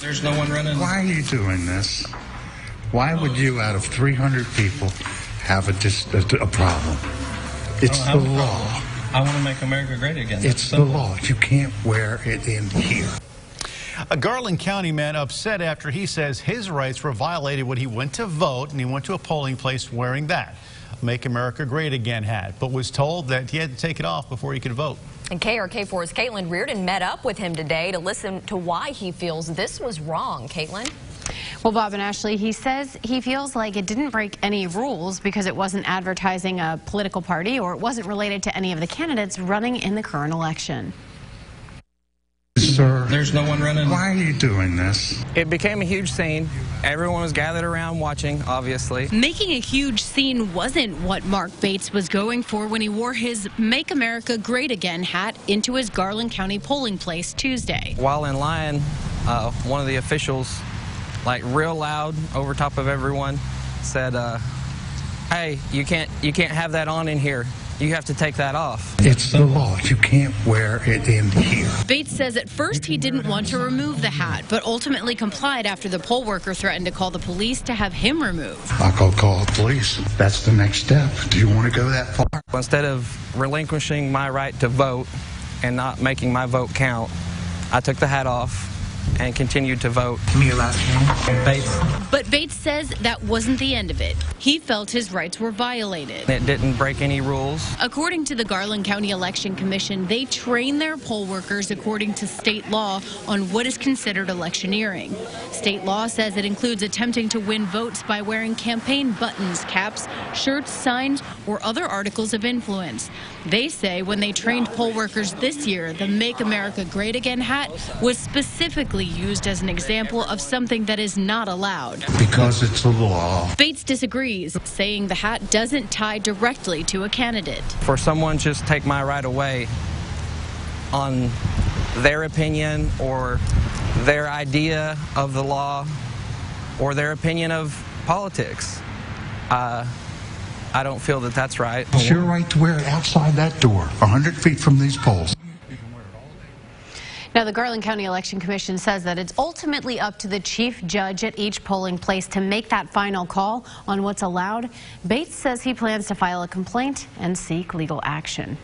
There's no one running. Why are you doing this? Why would you, out of 300 people, have a, dis- a, a problem? It's oh, the a law. I want to make America great again. It's That's the law. You can't wear it in here. A Garland County man upset after he says his rights were violated when he went to vote and he went to a polling place wearing that Make America Great Again hat, but was told that he had to take it off before he could vote. And KARK 4's Caitlin Reardon met up with him today to listen to why he feels this was wrong. Caitlin? Well, Bob and Ashley, he says he feels like it didn't break any rules because it wasn't advertising a political party or it wasn't related to any of the candidates running in the current election. Sir, There's no one running. why are you doing this? It became a huge scene. Everyone was gathered around watching, obviously. Making a huge scene wasn't what Mark Bates was going for when he wore his Make America Great Again hat into his Garland County polling place Tuesday. While in line, uh, one of the officials, like real loud over top of everyone, said, uh, "Hey, you can't you can't have that on in here. You have to take that off." It's the law. You can't wear it in here. Bates says at first he didn't want to remove the hat, but ultimately complied after the poll worker threatened to call the police to have him removed. I'll call the police. That's the next step. Do you want to go that far? Instead of relinquishing my right to vote and not making my vote count, I took the hat off and continued to vote. Give me your last name. Bates. But Bates says that wasn't the end of it. He felt his rights were violated. It didn't break any rules. According to the Garland County Election Commission, they train their poll workers according to state law on what is considered electioneering. State law says it includes attempting to win votes by wearing campaign buttons, caps, shirts, signs, or other articles of influence. They say when they trained poll workers this year, the Make America Great Again hat was specifically used as an example of something that is not allowed. Because it's a law. Bates disagrees, saying the hat doesn't tie directly to a candidate. For someone just take my right away on their opinion or their idea of the law or their opinion of politics, uh, I don't feel that that's right. It's your right to wear it outside that door, 100 feet from these polls. Now, the Garland County Election Commission says that it's ultimately up to the chief judge at each polling place to make that final call on what's allowed. Bates says he plans to file a complaint and seek legal action.